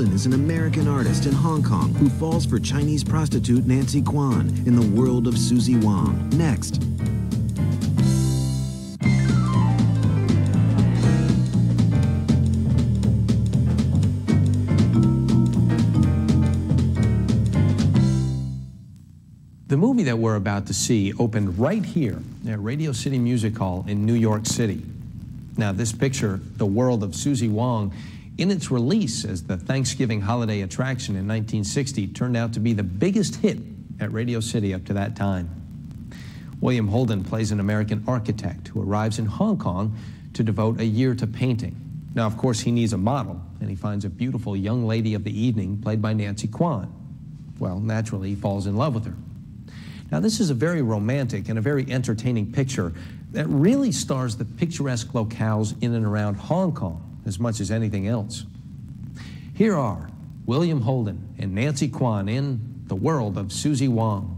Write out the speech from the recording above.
is an American artist in Hong Kong who falls for Chinese prostitute Nancy Kwan in the world of Suzie Wong. Next. The movie that we're about to see opened right here at Radio City Music Hall in New York City. Now, this picture, The World of Suzie Wong, in its release as the Thanksgiving holiday attraction in 1960, turned out to be the biggest hit at Radio City up to that time. William Holden plays an American architect who arrives in Hong Kong to devote a year to painting. Now, of course, he needs a model, and he finds a beautiful young lady of the evening played by Nancy Kwan. Well, naturally, he falls in love with her. Now, this is a very romantic and a very entertaining picture that really stars the picturesque locales in and around Hong Kong as much as anything else. Here are William Holden and Nancy Kwan in The World of Suzie Wong.